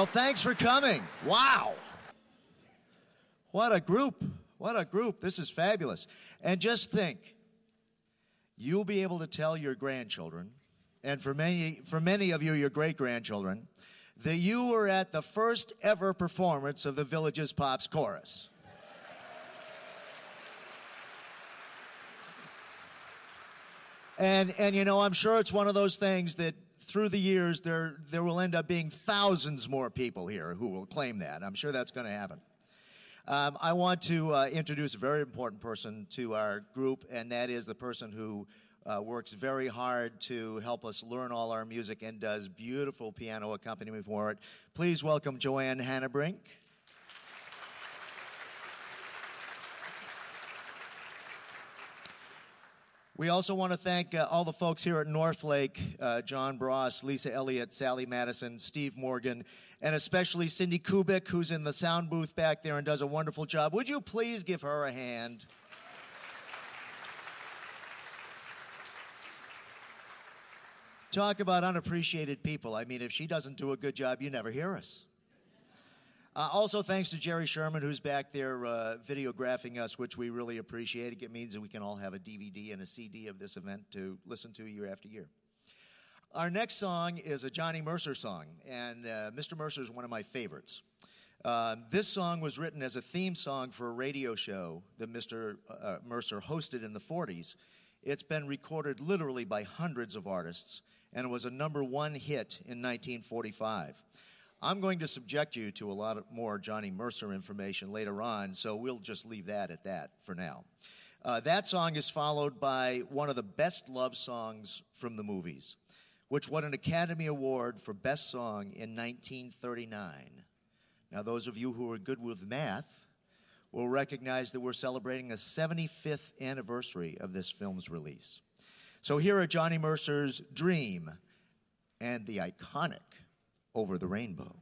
Well, thanks for coming. Wow. What a group. What a group. This is fabulous. And just think you'll be able to tell your grandchildren, and for many, for many of you, your great grandchildren, that you were at the first ever performance of the Villages Pops Chorus. And, and you know, I'm sure it's one of those things that through the years there, there will end up being thousands more people here who will claim that. I'm sure that's going to happen. Um, I want to uh, introduce a very important person to our group, and that is the person who uh, works very hard to help us learn all our music and does beautiful piano accompaniment for it. Please welcome Joanne Hannebrink. We also want to thank uh, all the folks here at Northlake uh, John Bross, Lisa Elliott, Sally Madison, Steve Morgan, and especially Cindy Kubik, who's in the sound booth back there and does a wonderful job. Would you please give her a hand? Talk about unappreciated people. I mean, if she doesn't do a good job, you never hear us. Uh, also, thanks to Jerry Sherman, who's back there uh, videographing us, which we really appreciate. It means that we can all have a DVD and a CD of this event to listen to year after year. Our next song is a Johnny Mercer song, and uh, Mr. Mercer is one of my favorites. Uh, this song was written as a theme song for a radio show that Mr. Uh, Mercer hosted in the 40s. It's been recorded literally by hundreds of artists, and it was a number one hit in 1945. I'm going to subject you to a lot more Johnny Mercer information later on, so we'll just leave that at that for now. Uh, that song is followed by one of the best love songs from the movies, which won an Academy Award for Best Song in 1939. Now, those of you who are good with math will recognize that we're celebrating the 75th anniversary of this film's release. So here are Johnny Mercer's Dream and the iconic over the rainbow.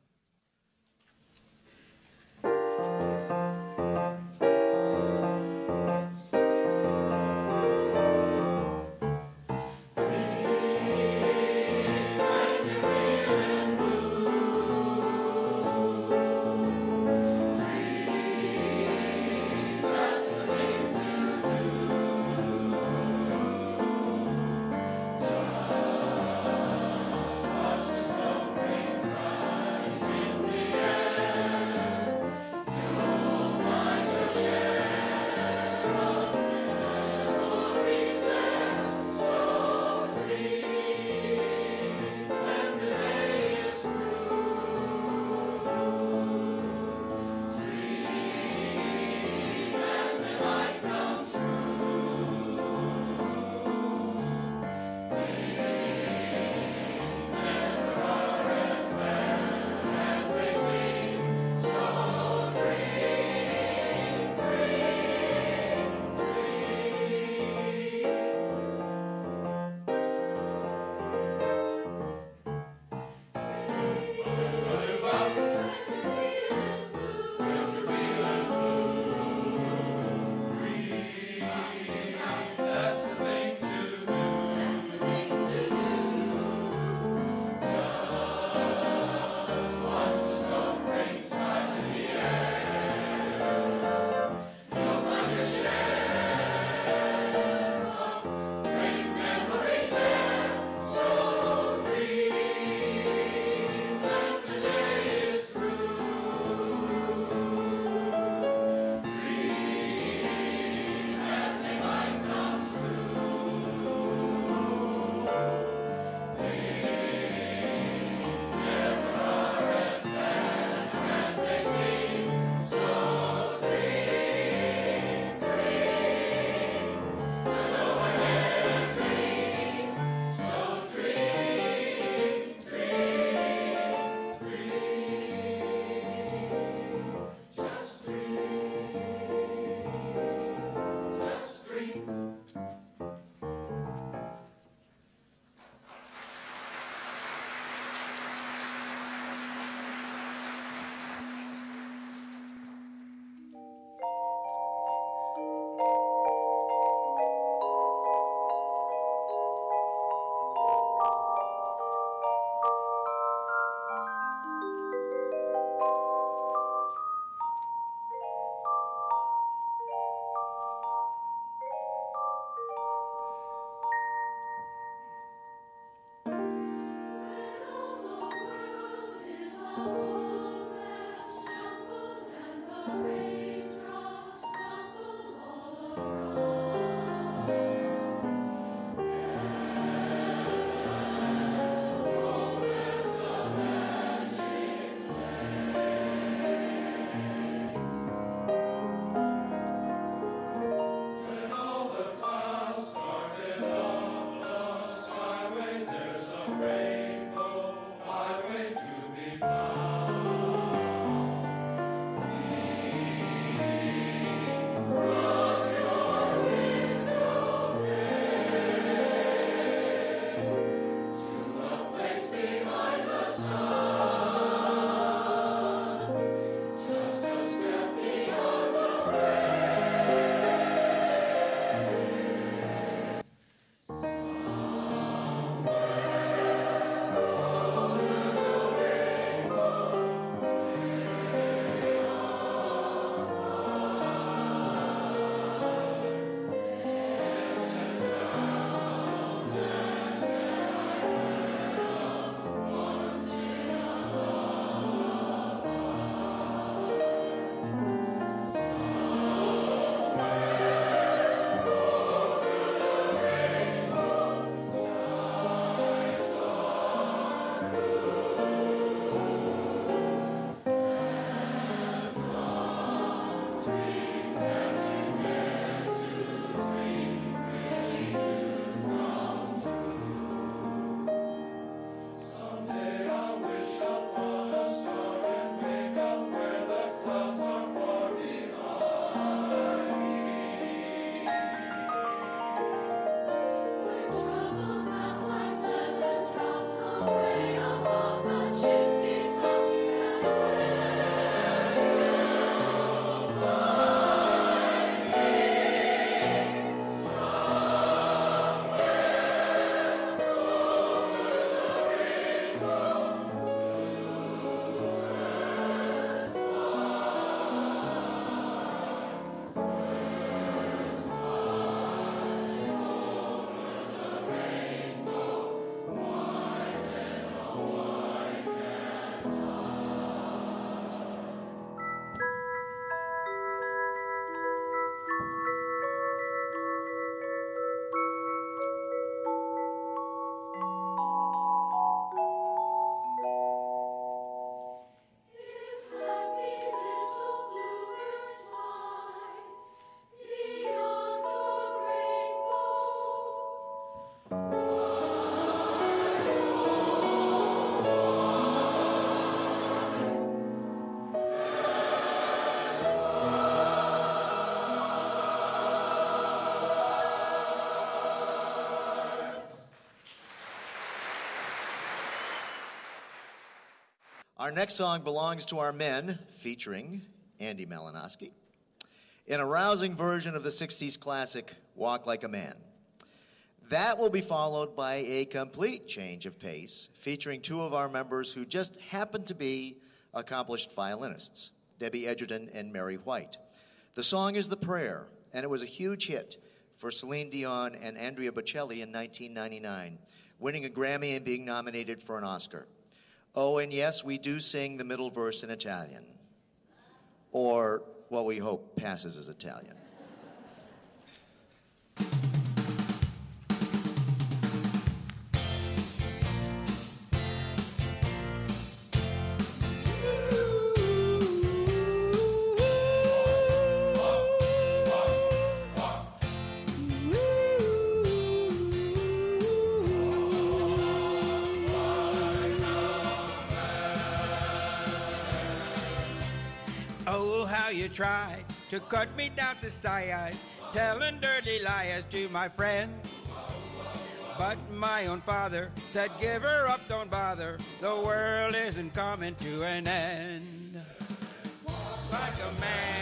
Our next song belongs to our men, featuring Andy Malinowski, in a rousing version of the 60s classic Walk Like a Man. That will be followed by a complete change of pace, featuring two of our members who just happen to be accomplished violinists, Debbie Edgerton and Mary White. The song is The Prayer, and it was a huge hit for Celine Dion and Andrea Bocelli in 1999, winning a Grammy and being nominated for an Oscar. Oh, and yes, we do sing the middle verse in Italian, or what we hope passes as Italian. Try to cut me down to size, telling dirty lies to my friend. But my own father said, Give her up, don't bother. The world isn't coming to an end. Walk like a man,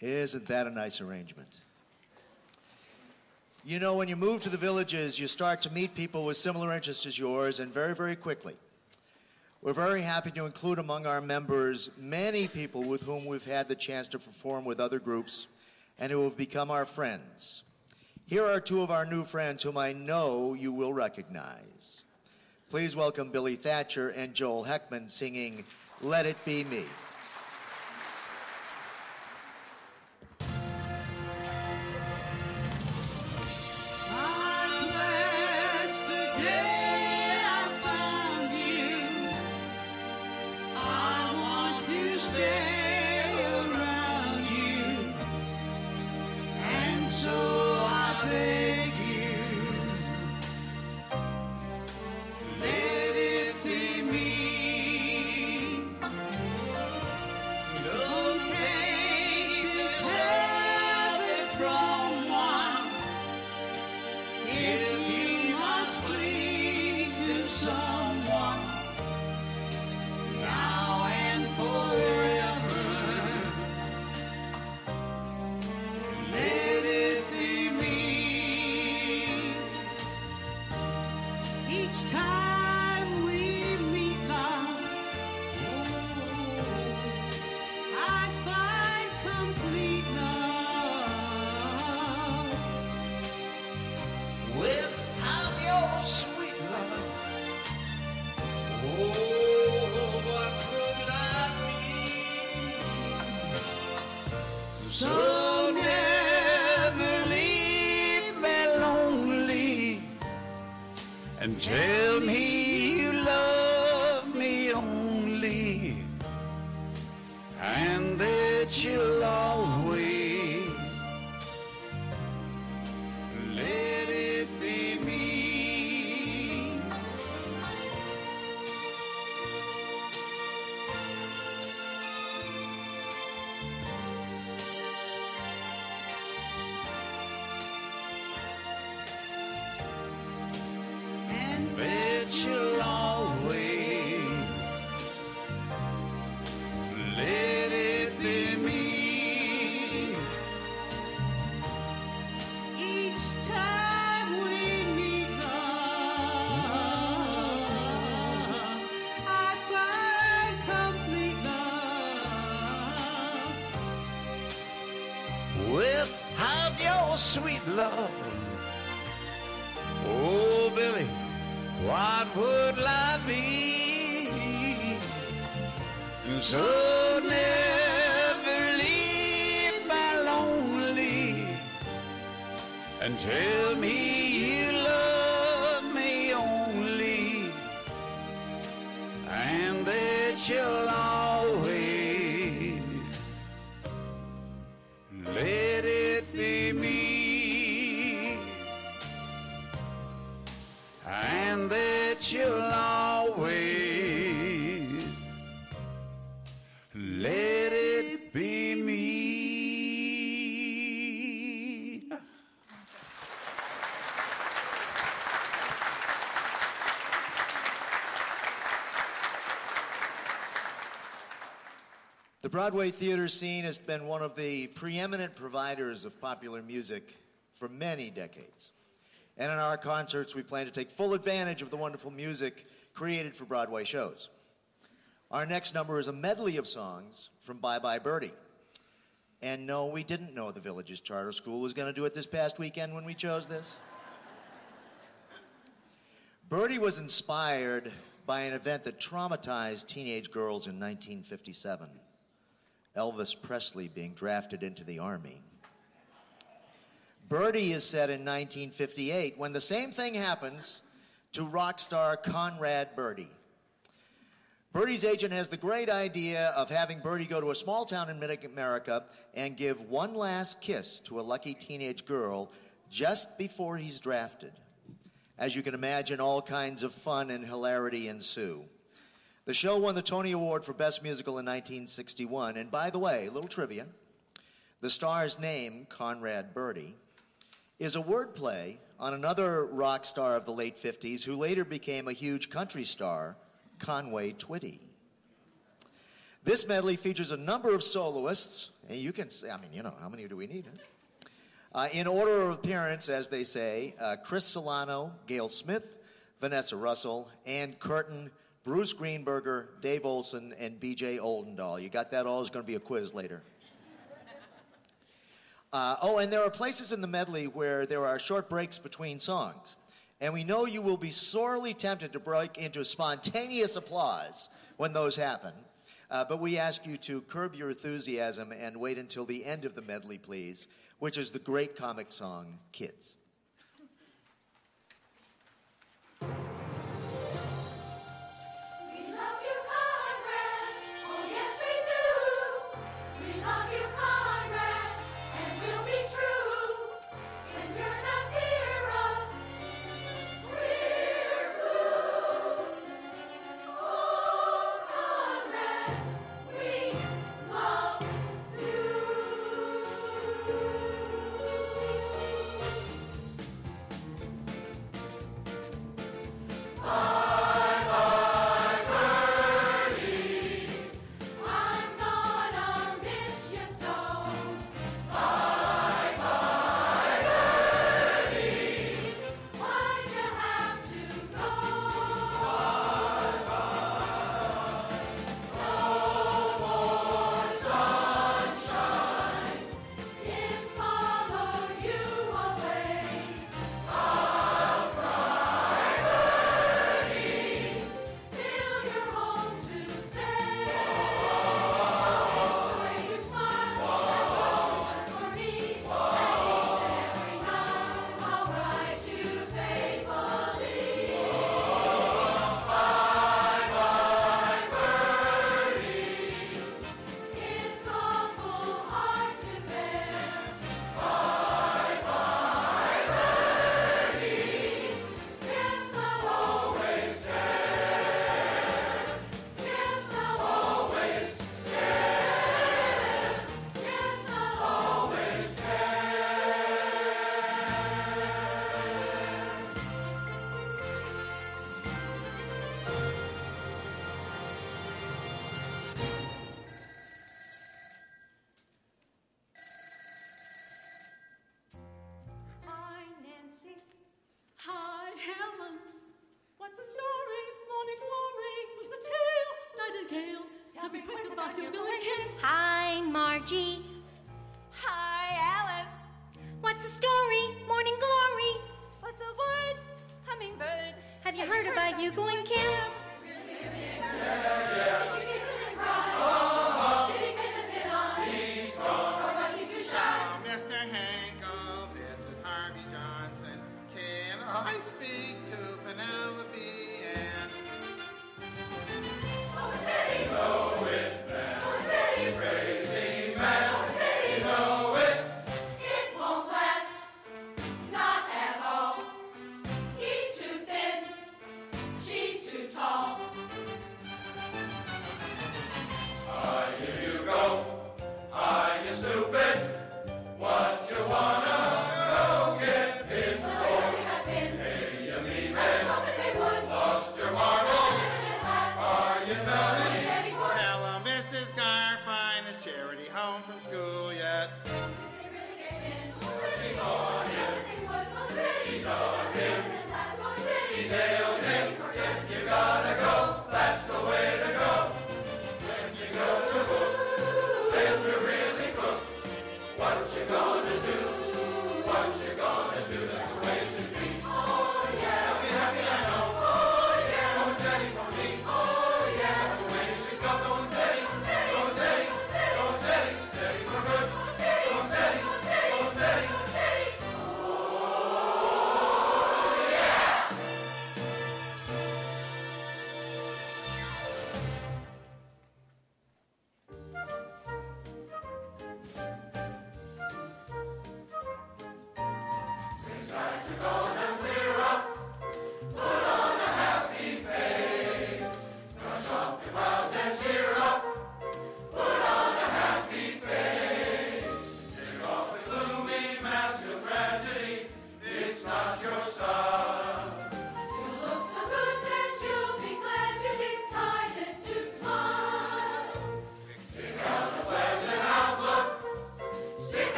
Isn't that a nice arrangement? You know, when you move to the villages, you start to meet people with similar interests as yours, and very, very quickly. We're very happy to include among our members many people with whom we've had the chance to perform with other groups and who have become our friends. Here are two of our new friends whom I know you will recognize. Please welcome Billy Thatcher and Joel Heckman singing Let It Be Me. sweet love. Oh, Billy, what would life be? So never leave my lonely until. The Broadway theater scene has been one of the preeminent providers of popular music for many decades. And in our concerts, we plan to take full advantage of the wonderful music created for Broadway shows. Our next number is a medley of songs from Bye Bye Birdie. And no, we didn't know the Villages Charter School was going to do it this past weekend when we chose this. Birdie was inspired by an event that traumatized teenage girls in 1957. Elvis Presley being drafted into the Army. Birdie is set in 1958 when the same thing happens to rock star Conrad Birdie. Birdie's agent has the great idea of having Birdie go to a small town in mid America and give one last kiss to a lucky teenage girl just before he's drafted. As you can imagine, all kinds of fun and hilarity ensue. The show won the Tony Award for Best Musical in 1961. And by the way, a little trivia the star's name, Conrad Birdie, is a wordplay on another rock star of the late 50s who later became a huge country star, Conway Twitty. This medley features a number of soloists. And you can say, I mean, you know, how many do we need? Huh? Uh, in order of appearance, as they say, uh, Chris Solano, Gail Smith, Vanessa Russell, Ann Curtin, Bruce Greenberger, Dave Olson, and BJ Oldendahl. You got that all? There's going to be a quiz later. Uh, oh, and there are places in the medley where there are short breaks between songs. And we know you will be sorely tempted to break into spontaneous applause when those happen. Uh, but we ask you to curb your enthusiasm and wait until the end of the medley, please, which is the great comic song, Kids. Hi, Margie.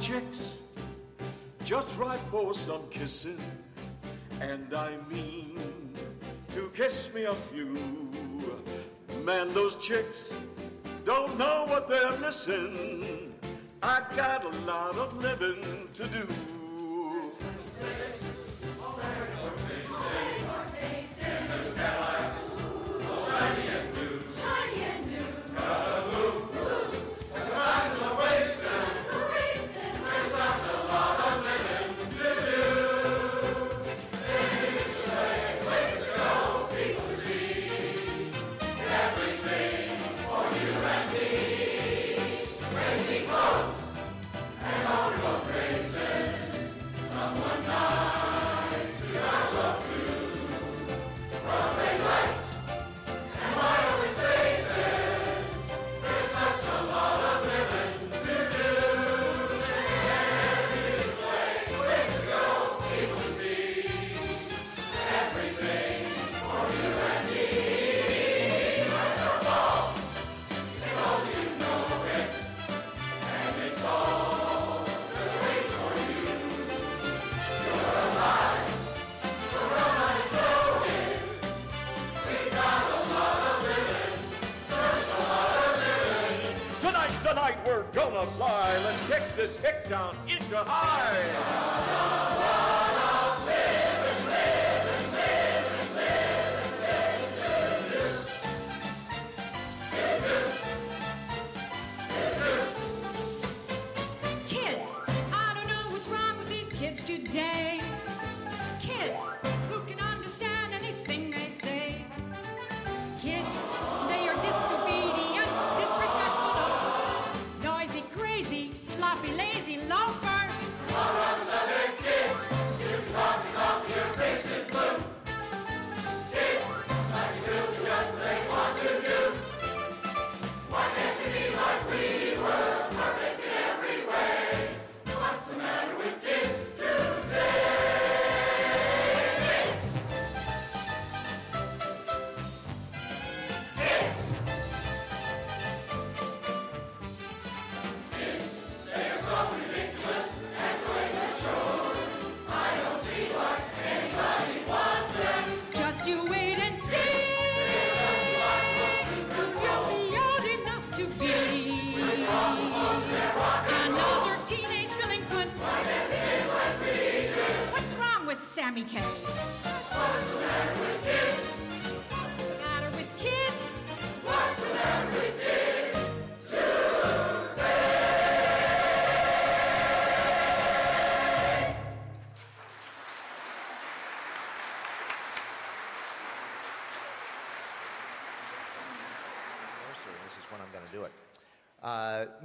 Chicks, just right for some kissing. And I mean to kiss me a few. Man, those chicks don't know what they're missing. I got a lot of living to do.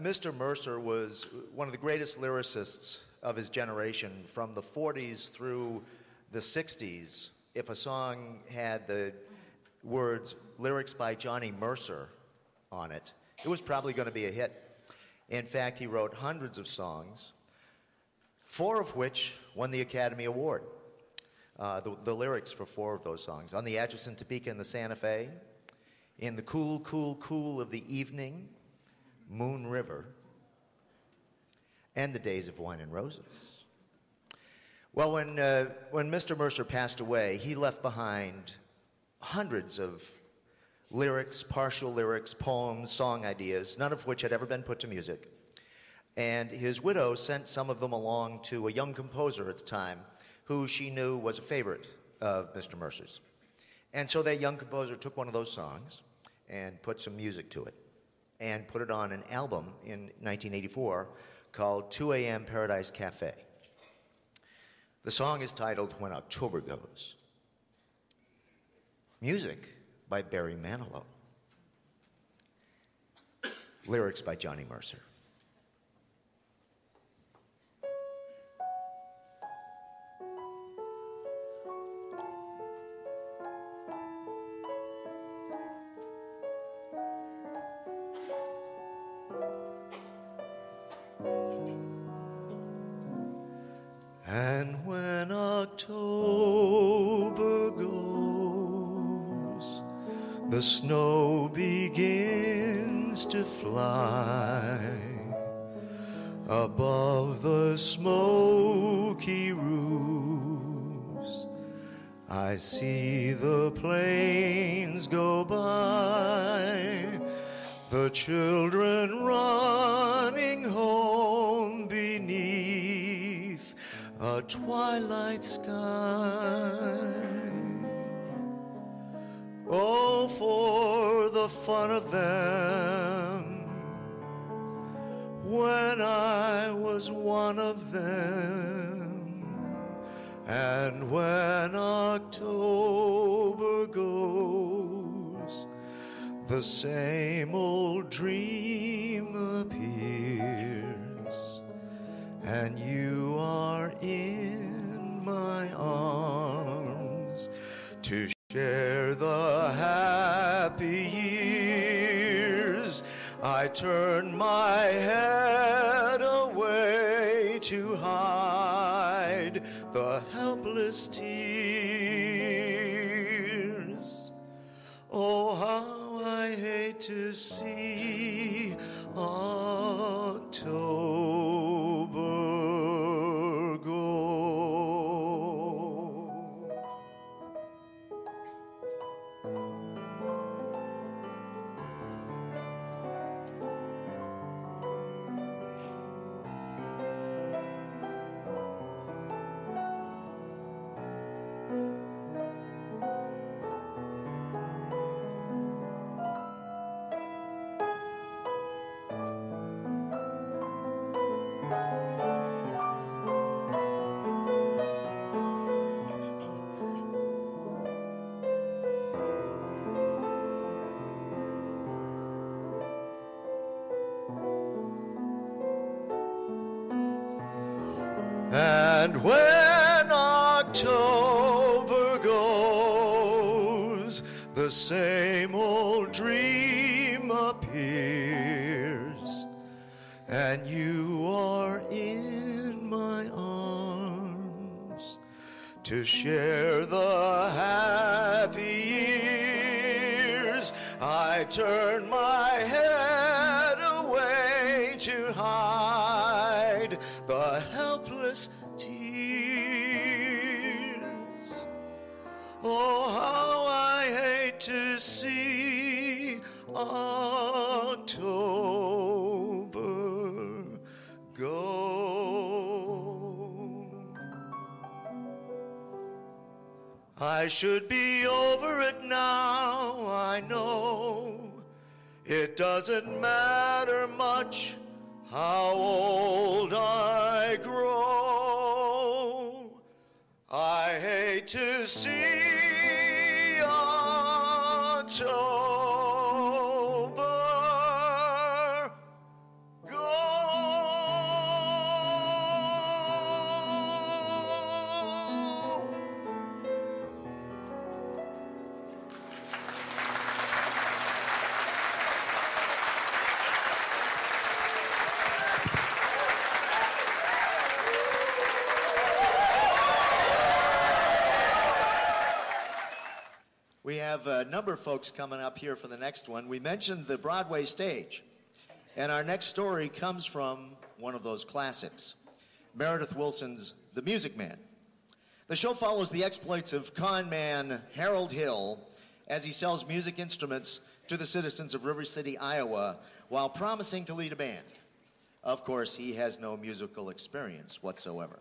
Mr. Mercer was one of the greatest lyricists of his generation from the 40s through the 60s. If a song had the words lyrics by Johnny Mercer on it, it was probably going to be a hit. In fact, he wrote hundreds of songs, four of which won the Academy Award. Uh, the, the lyrics for four of those songs on the Atchison, Topeka, and the Santa Fe, in the cool, cool, cool of the evening, Moon River, and the days of wine and roses. Well, when, uh, when Mr. Mercer passed away, he left behind hundreds of lyrics, partial lyrics, poems, song ideas, none of which had ever been put to music. And his widow sent some of them along to a young composer at the time who she knew was a favorite of Mr. Mercer's. And so that young composer took one of those songs and put some music to it and put it on an album in 1984 called 2 a.m. Paradise Cafe. The song is titled When October Goes. Music by Barry Manilow. Lyrics by Johnny Mercer. The to share the happy years. I turn my should be over it now, I know. It doesn't matter much how old I number of folks coming up here for the next one. We mentioned the Broadway stage, and our next story comes from one of those classics Meredith Willson's The Music Man. The show follows the exploits of con man Harold Hill as he sells music instruments to the citizens of River City, Iowa, while promising to lead a band. Of course, he has no musical experience whatsoever.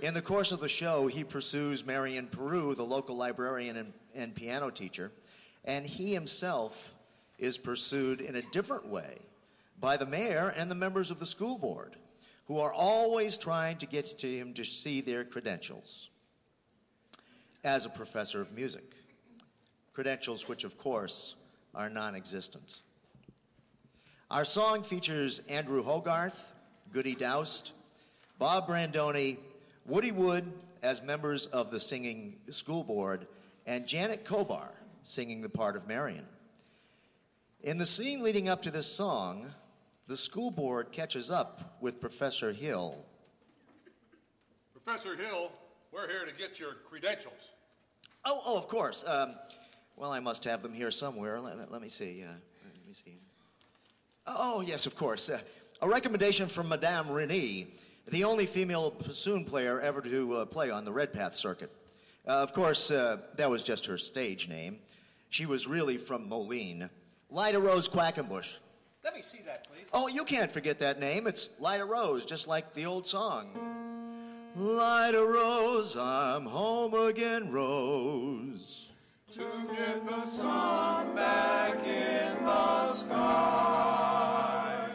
In the course of the show, he pursues Marian Paroo, the local librarian and, and piano teacher, and he himself is pursued in a different way by the mayor and the members of the school board, who are always trying to get to him to see their credentials as a professor of music. Credentials which, of course, are non existent. Our song features Andrew Hogarth, Goody Doust, Bob Brandoni, Woody Wood as members of the singing school board, and Janet Kobar singing the part of Marian. In the scene leading up to this song, the school board catches up with Professor Hill. Professor Hill, we're here to get your credentials. Oh, oh, of course. Um, well, I must have them here somewhere. Let, let- let me see. Uh, let me see. Oh, yes, of course. Uh, A recommendation from Madame Rennie, the only female bassoon player ever to uh, play on the Redpath circuit. Uh, of course, uh, that was just her stage name. She was really from Moline. Lida Rose Quackenbush. Let me see that, please. Oh, you can't forget that name. It's Lida Rose, just like the old song. Lida Rose, I'm home again, Rose. To get the sun back in the sky.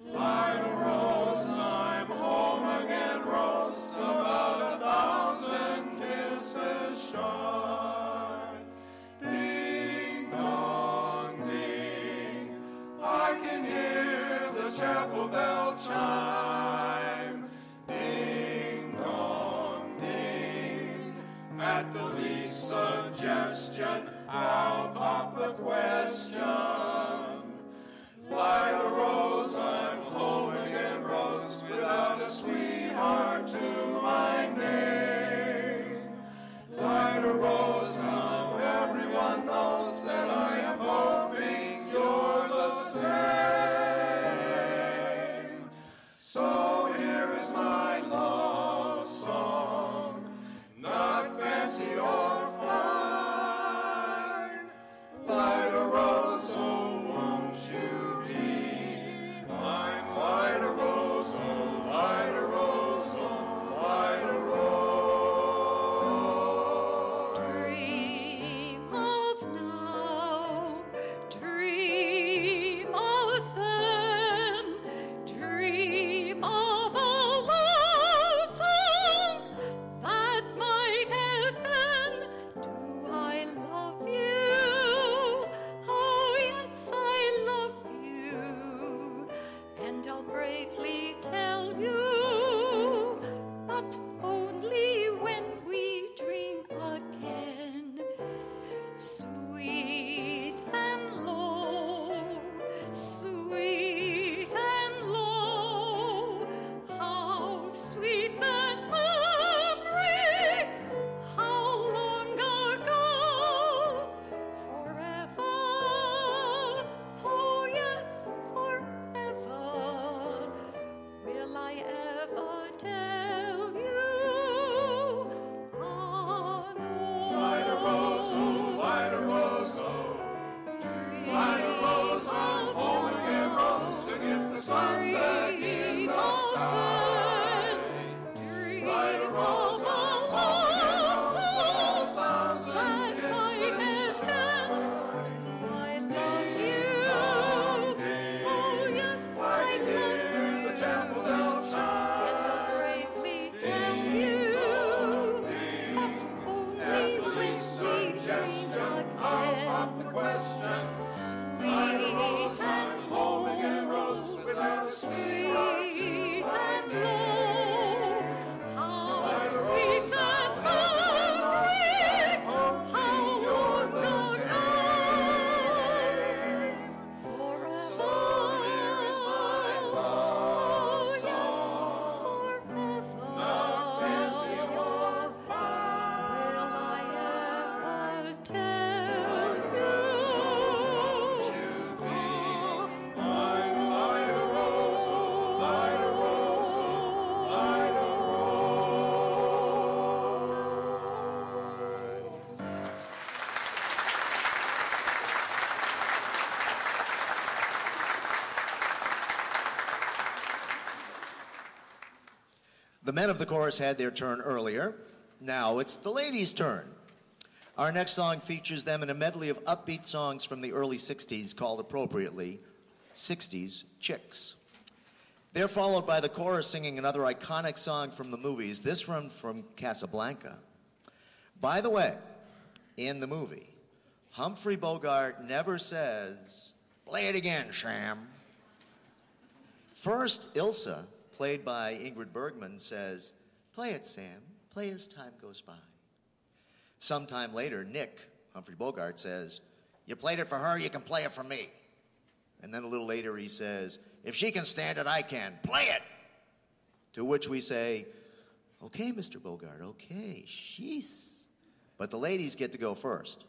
Like pop the question. The men of the chorus had their turn earlier. Now it's the ladies' turn. Our next song features them in a medley of upbeat songs from the early 60s called appropriately 60s Chicks. They're followed by the chorus singing another iconic song from the movies, this one from Casablanca. By the way, in the movie, Humphrey Bogart never says, Play it again, Sam. First, Ilsa, played by Ingrid Bergman, says, Play it, Sam. Play as time goes by. Sometime later, Nick, Humphrey Bogart, says, You played it for her, you can play it for me. And then a little later, he says, If she can stand it, I can. Play it! To which we say, Okay, Mr. Bogart, okay, sheesh. But the ladies get to go first.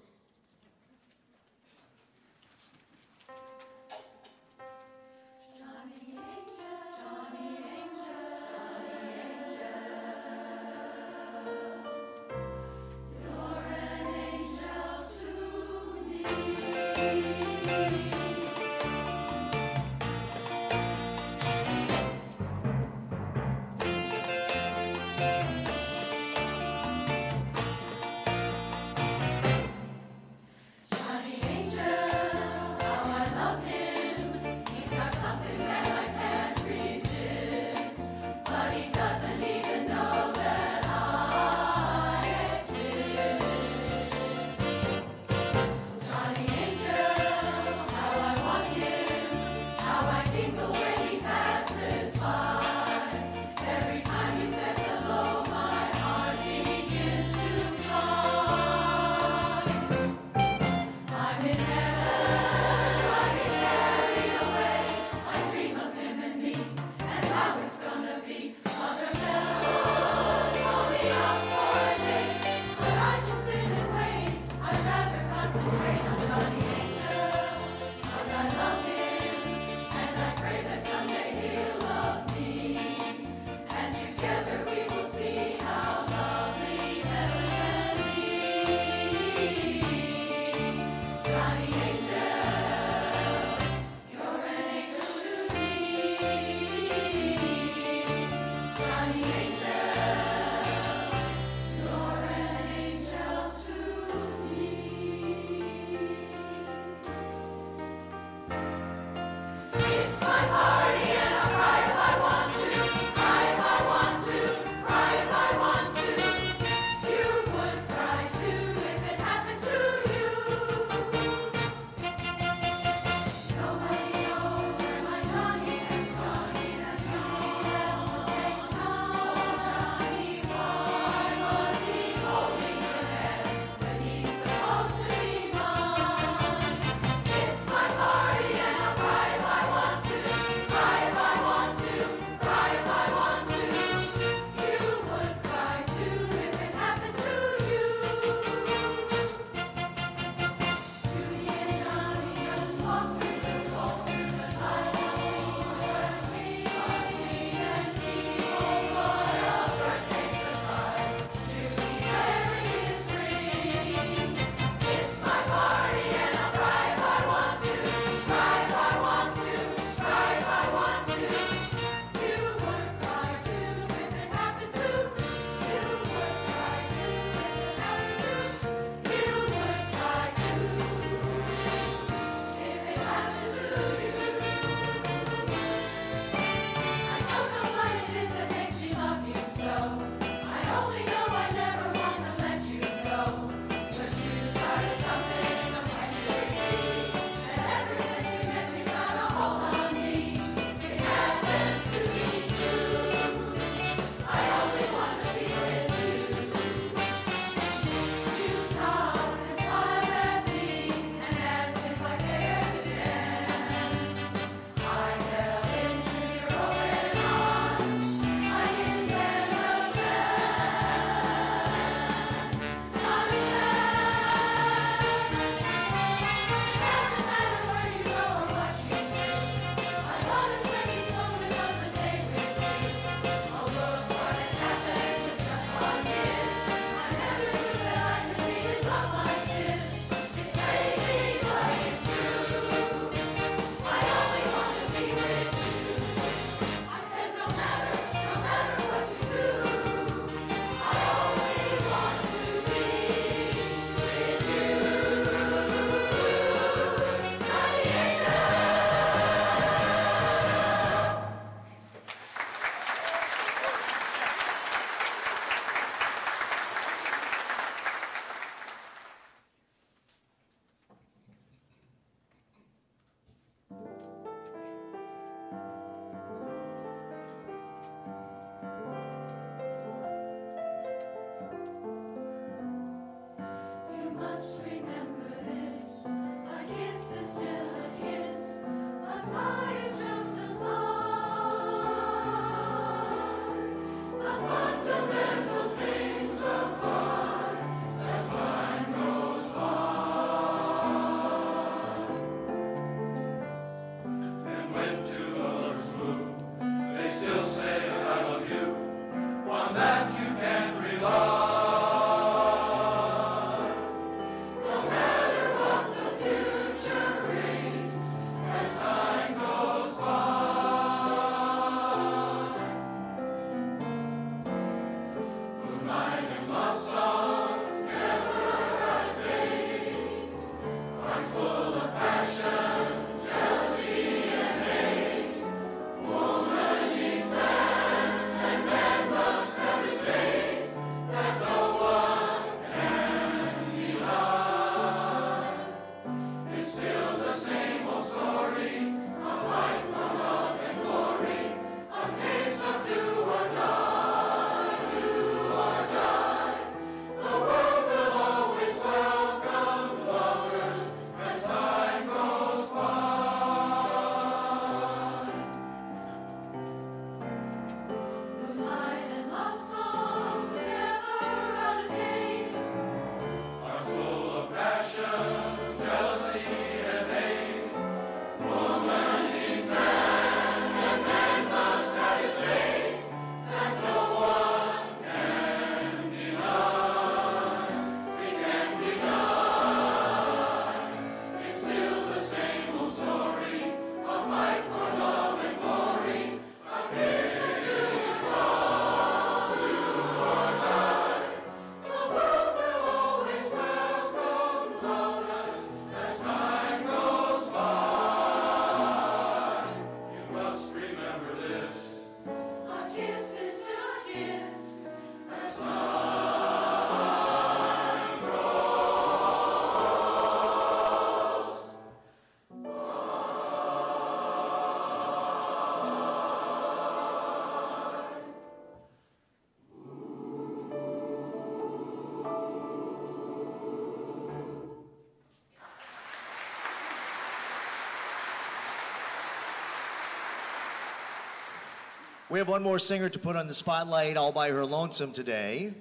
We have one more singer to put on the spotlight all by her lonesome today.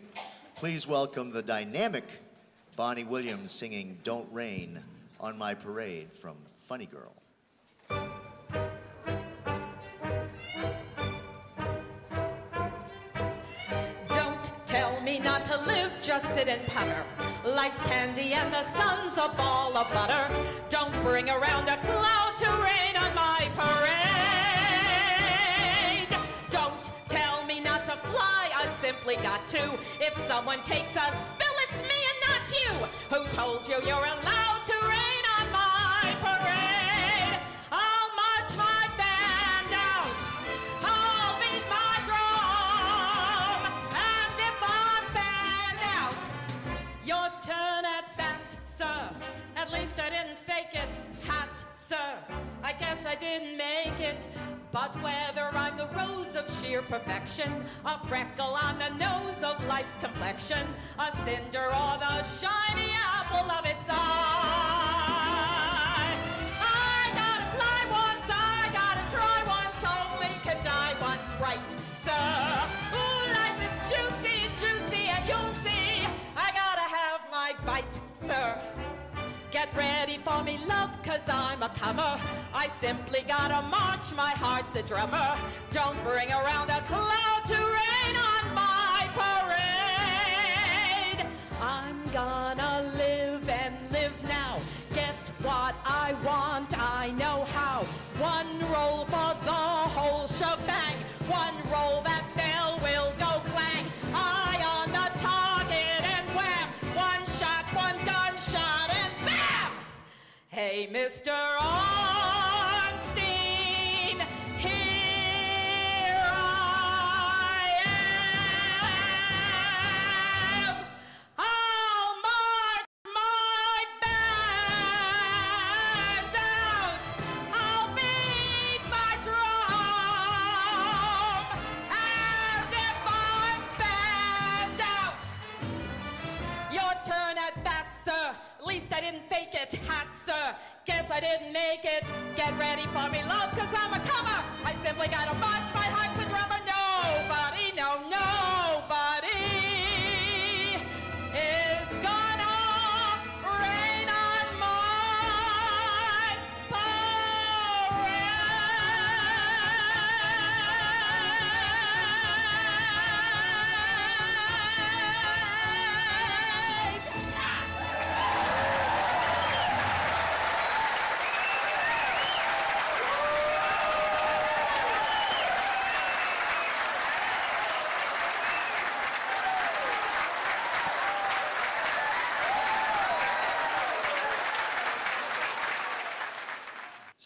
Please welcome the dynamic Bonnie Williams singing Don't Rain on My Parade from Funny Girl. Don't tell me not to live, just sit and putter. Life's candy and the sun's a ball of butter. Don't bring around a cloud to rain on my parade. Simply got to. If someone takes a spill, it's me and not you. Who told you you're allowed But whether I'm the rose of sheer perfection, a freckle on the nose of life's complexion, a cinder or the shiny apple of its eye. I gotta fly once, I gotta try once, only can die once, right, sir? Ooh, life is juicy, juicy, and you'll see I gotta have my bite, sir. Get ready cause I'm a comer. I simply gotta march, my heart's a drummer. Don't bring around a cloud to rain on my parade. I'm gonna Mr. Arnstein, oh. Get ready for me, love, cause I'm a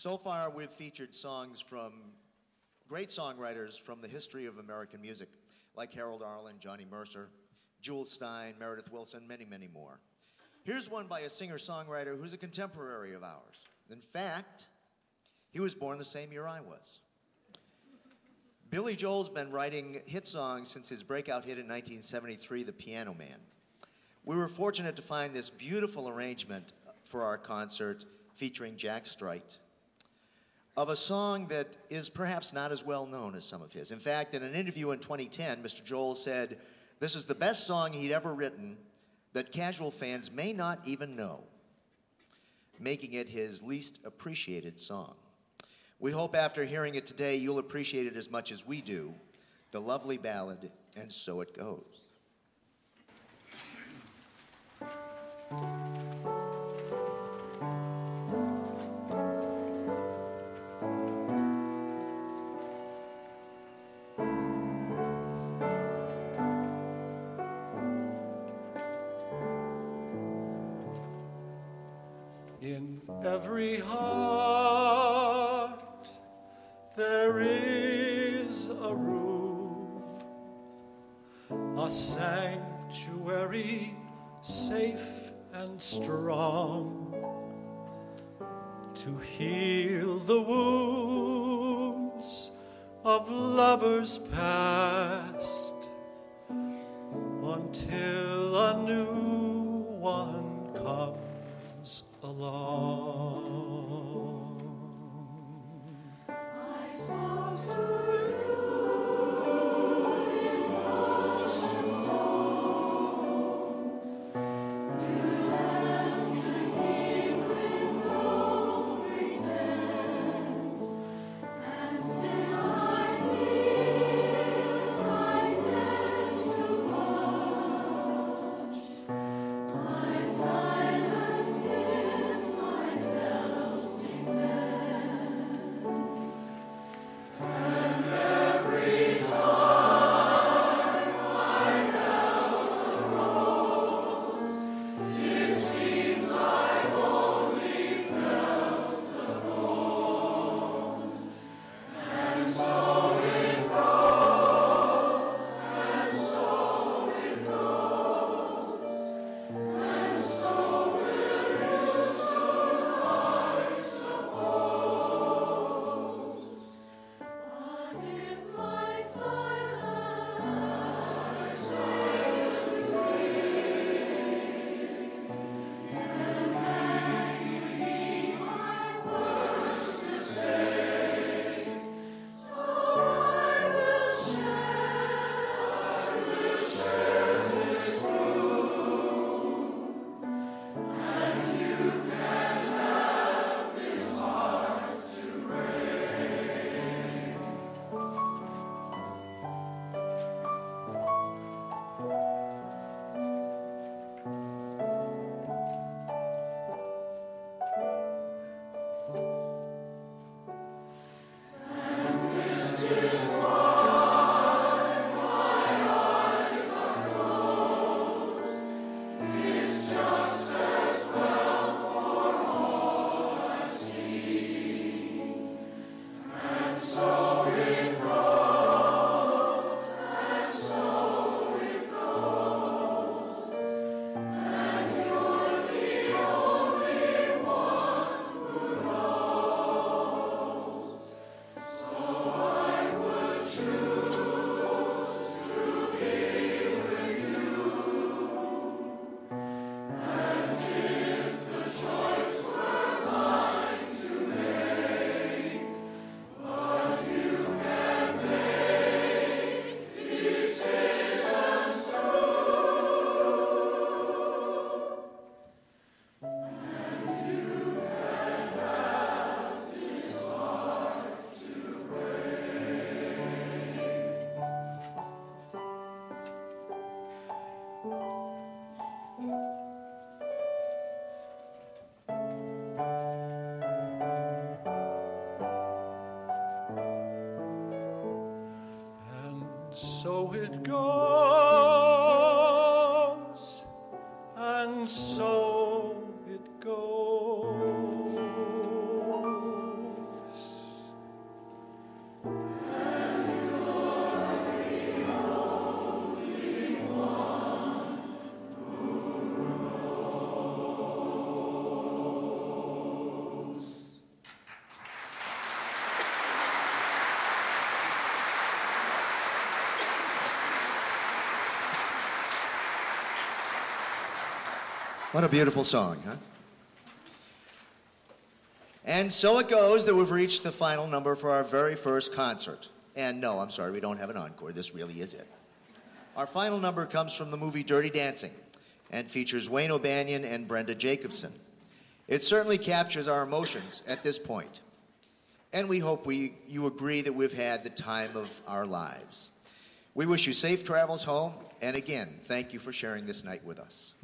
So far, we've featured songs from great songwriters from the history of American music, like Harold Arlen, Johnny Mercer, Jule Styne, Meredith Willson, many, many more. Here's one by a singer songwriter who's a contemporary of ours. In fact, he was born the same year I was. Billy Joel's been writing hit songs since his breakout hit in 1973, The Piano Man. We were fortunate to find this beautiful arrangement for our concert featuring Jack Strite of a song that is perhaps not as well known as some of his. In fact, in an interview in 2010, Mr. Joel said this is the best song he'd ever written that casual fans may not even know, making it his least appreciated song. We hope after hearing it today, you'll appreciate it as much as we do the lovely ballad, And So It Goes. In every heart there is a room, a sanctuary safe and strong to heal the wounds of lovers past so it goes, What a beautiful song, huh? And so it goes that we've reached the final number for our very first concert. And no, I'm sorry, we don't have an encore. This really is it. Our final number comes from the movie Dirty Dancing and features Wayne O'Banion and Brenda Jacobson. It certainly captures our emotions at this point. And we hope we, you agree that we've had the time of our lives. We wish you safe travels home, and again, thank you for sharing this night with us.